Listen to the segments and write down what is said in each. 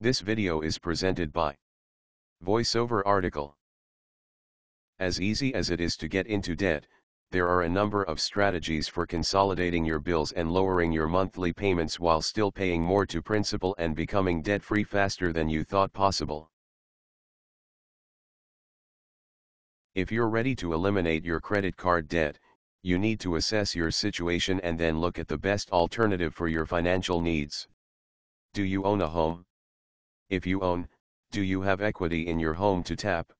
This video is presented by VoiceOver article. As easy as it is to get into debt, there are a number of strategies for consolidating your bills and lowering your monthly payments while still paying more to principal and becoming debt-free faster than you thought possible. If you're ready to eliminate your credit card debt, you need to assess your situation and then look at the best alternative for your financial needs. Do you own a home? If you own, do you have equity in your home to tap?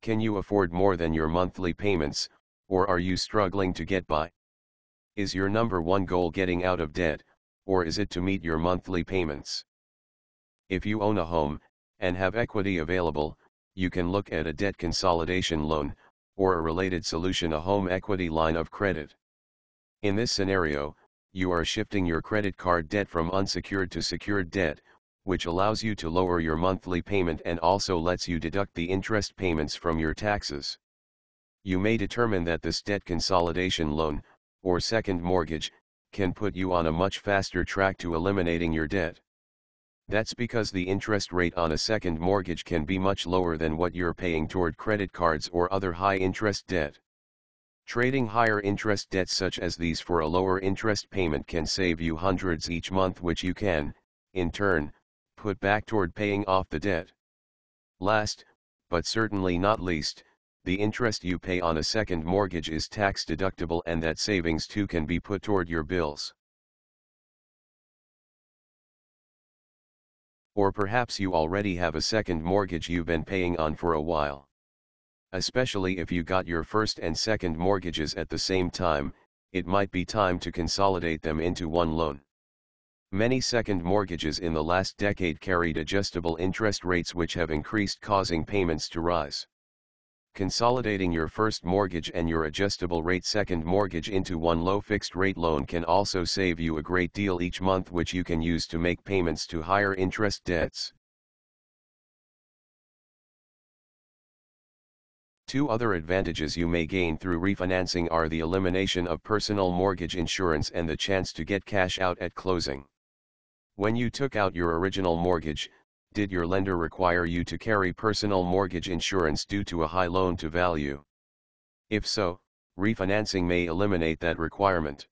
Can you afford more than your monthly payments, or are you struggling to get by? Is your number one goal getting out of debt, or is it to meet your monthly payments? If you own a home, and have equity available, you can look at a debt consolidation loan, or a related solution a home equity line of credit. In this scenario, you are shifting your credit card debt from unsecured to secured debt, which allows you to lower your monthly payment and also lets you deduct the interest payments from your taxes. You may determine that this debt consolidation loan, or second mortgage, can put you on a much faster track to eliminating your debt. That's because the interest rate on a second mortgage can be much lower than what you're paying toward credit cards or other high interest debt. Trading higher interest debts such as these for a lower interest payment can save you hundreds each month which you can, in turn, put back toward paying off the debt. Last, but certainly not least, the interest you pay on a second mortgage is tax deductible and that savings too can be put toward your bills. Or perhaps you already have a second mortgage you've been paying on for a while. Especially if you got your first and second mortgages at the same time, it might be time to consolidate them into one loan. Many second mortgages in the last decade carried adjustable interest rates which have increased causing payments to rise. Consolidating your first mortgage and your adjustable rate second mortgage into one low fixed rate loan can also save you a great deal each month which you can use to make payments to higher interest debts. Two other advantages you may gain through refinancing are the elimination of personal mortgage insurance and the chance to get cash out at closing. When you took out your original mortgage, did your lender require you to carry personal mortgage insurance due to a high loan to value? If so, refinancing may eliminate that requirement.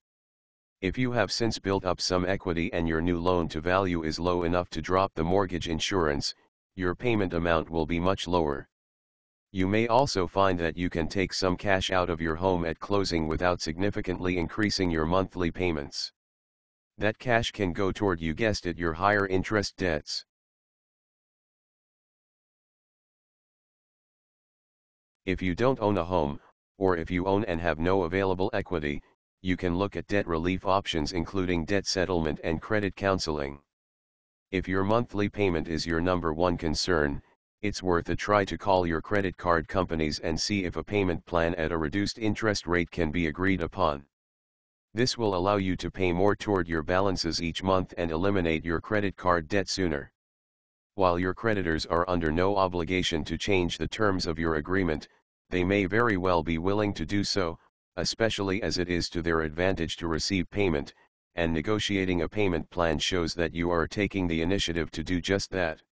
If you have since built up some equity and your new loan to value is low enough to drop the mortgage insurance, your payment amount will be much lower. You may also find that you can take some cash out of your home at closing without significantly increasing your monthly payments. That cash can go toward you guessed it your higher interest debts. If you don't own a home, or if you own and have no available equity, you can look at debt relief options including debt settlement and credit counseling. If your monthly payment is your number one concern, it's worth a try to call your credit card companies and see if a payment plan at a reduced interest rate can be agreed upon. This will allow you to pay more toward your balances each month and eliminate your credit card debt sooner. While your creditors are under no obligation to change the terms of your agreement, they may very well be willing to do so, especially as it is to their advantage to receive payment, and negotiating a payment plan shows that you are taking the initiative to do just that.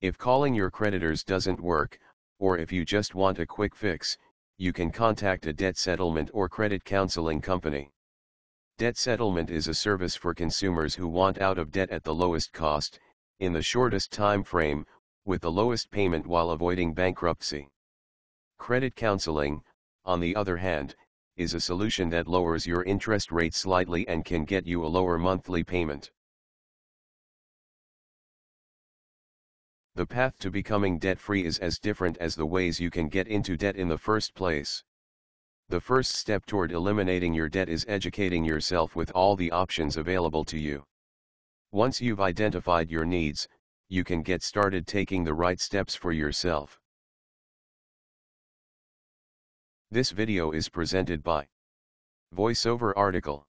If calling your creditors doesn't work, or if you just want a quick fix, you can contact a debt settlement or credit counseling company. Debt settlement is a service for consumers who want out of debt at the lowest cost, in the shortest time frame, with the lowest payment while avoiding bankruptcy. Credit counseling, on the other hand, is a solution that lowers your interest rate slightly and can get you a lower monthly payment. The path to becoming debt-free is as different as the ways you can get into debt in the first place. The first step toward eliminating your debt is educating yourself with all the options available to you. Once you've identified your needs, you can get started taking the right steps for yourself. This video is presented by VoiceOver article.